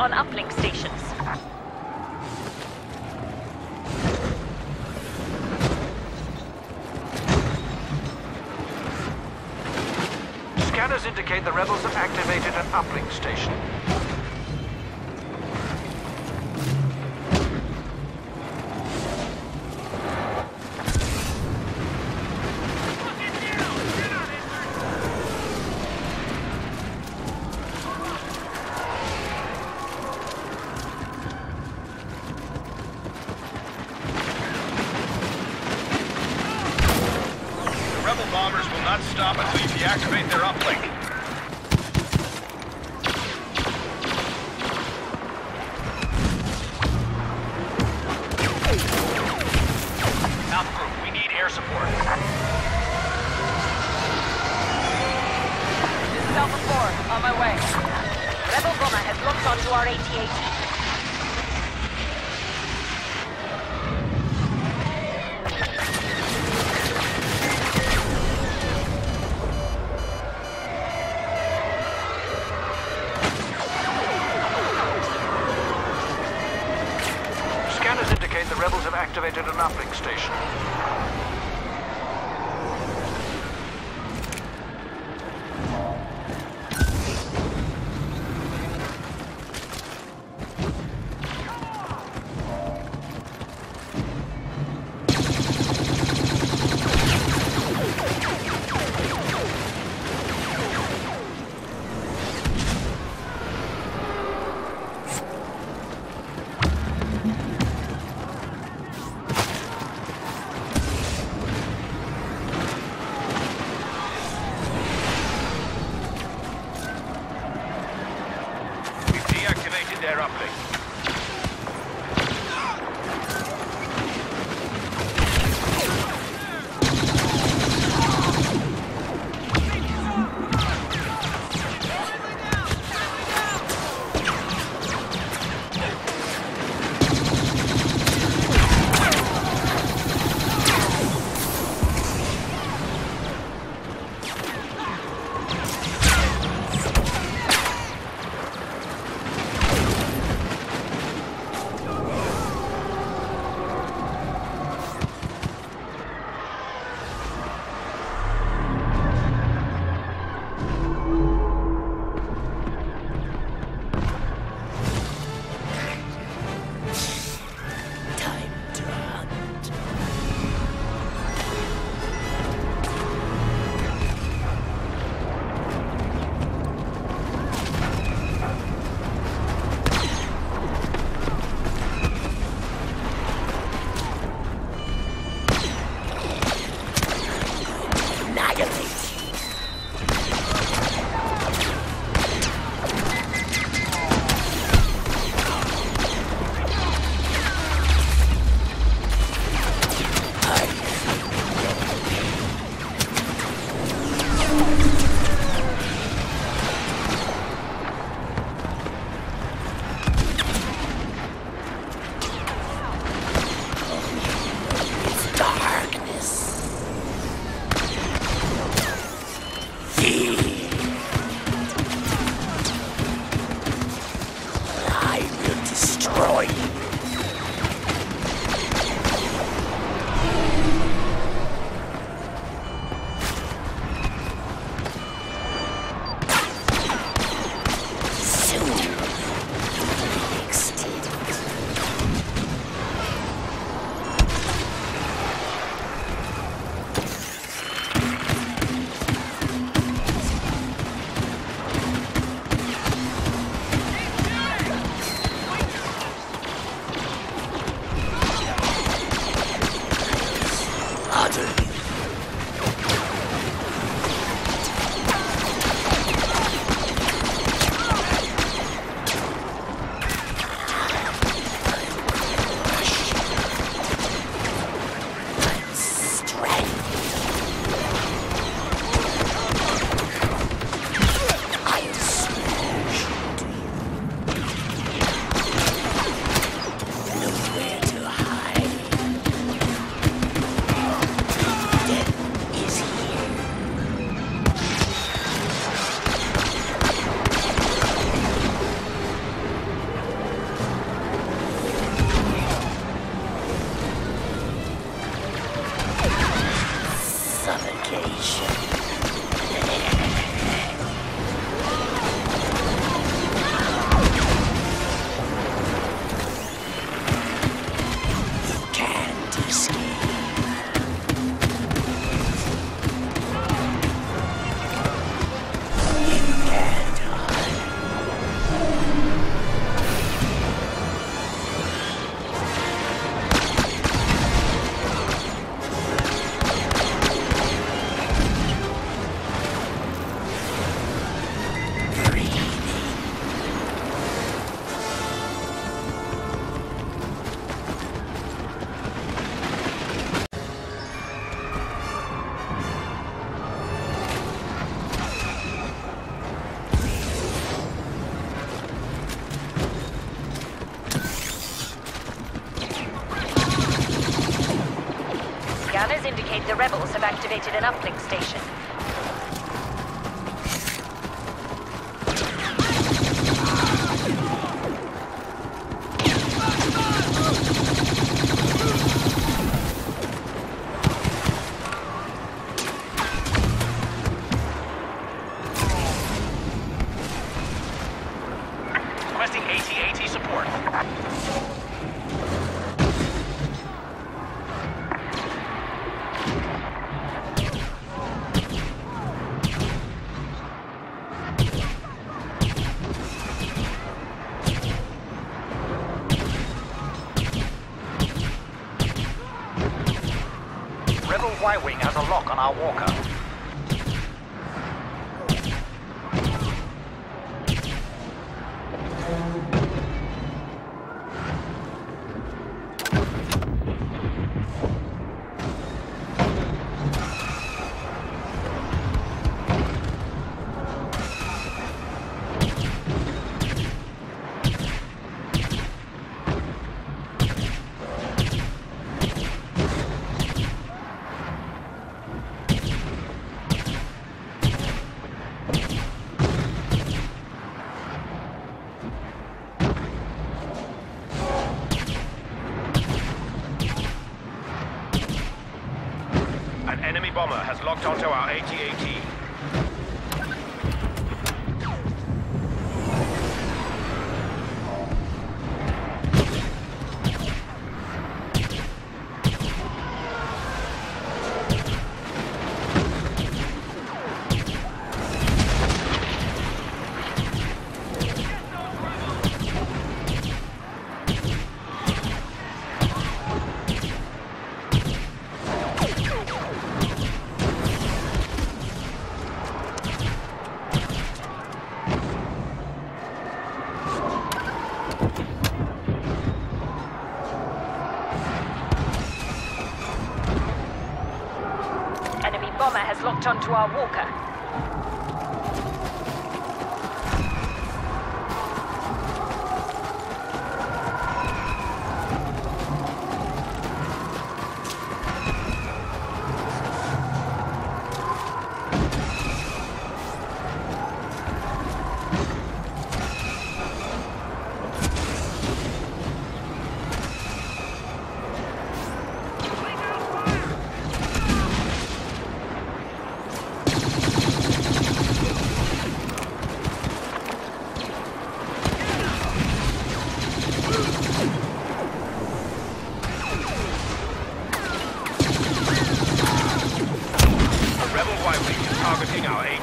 on uplink stations. Scanners indicate the rebels have activated an uplink station. Alpha 4, on my way. Rebel bomber has locked onto our AT-AT. Scanners indicate the rebels have activated an uplink station. Indicate the rebels have activated an uplink station. Our walker. An enemy bomber has our AT-AT. Onto our walker. Is targeting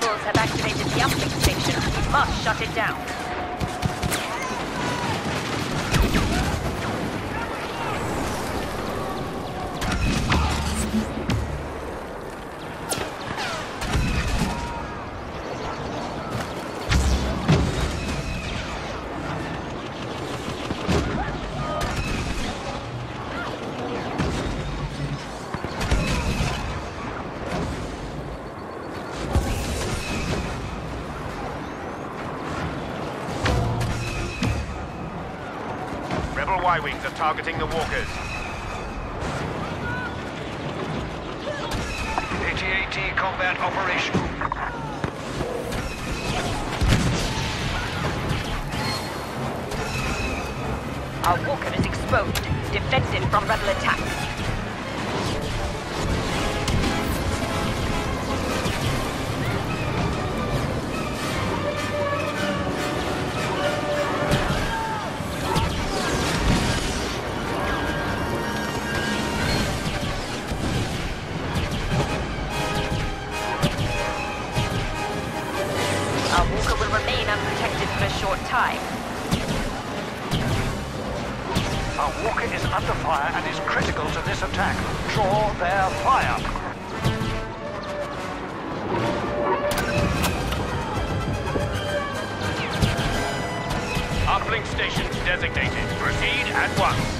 Rebels have activated the uplink station. We must shut it down. Targeting the walkers. AT-AT combat operational. Our walker is exposed. Defend from rebel attacks. Short time. Our walker is under fire and is critical to this attack. Draw their fire. Uplink stations designated. Proceed at once.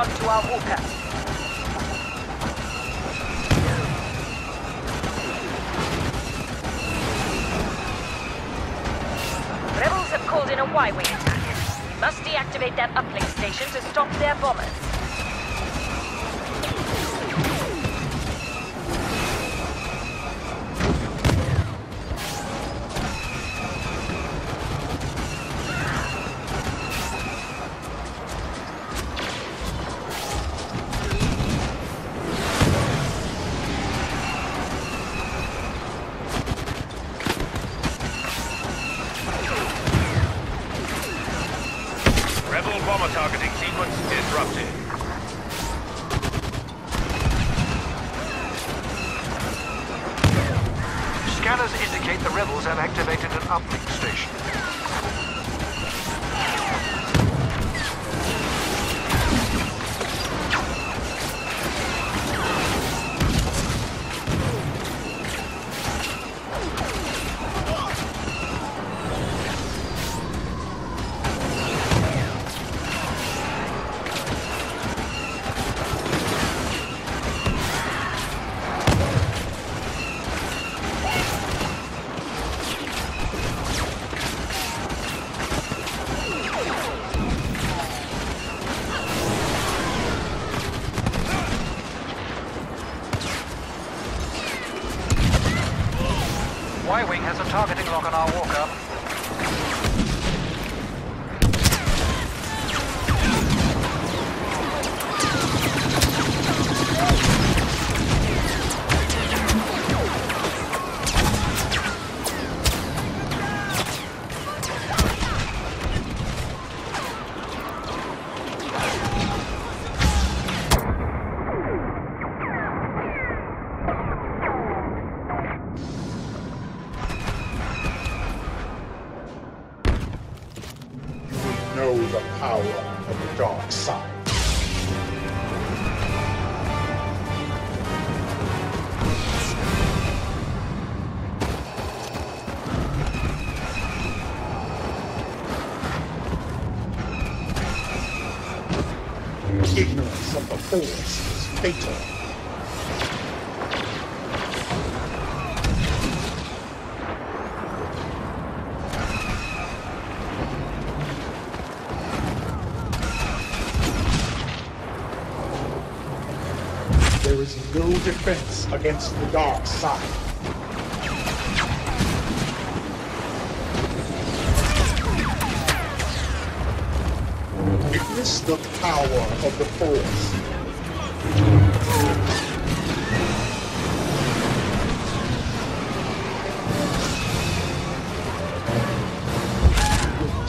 Locked onto our walker. Rebels have called in a Y-Wing attack. We must deactivate that uplink station to stop their bombers. Rebel bomber targeting sequence disrupted. Scanners indicate the rebels have activated an uplink station. Force is fatal. There is no defense against the dark side. The power of the Force.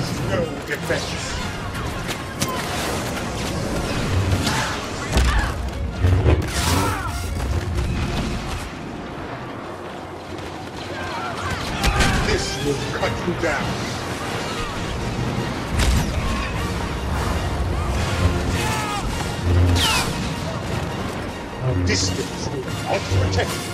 is no defense. This will cut you down. Distance will not protect you.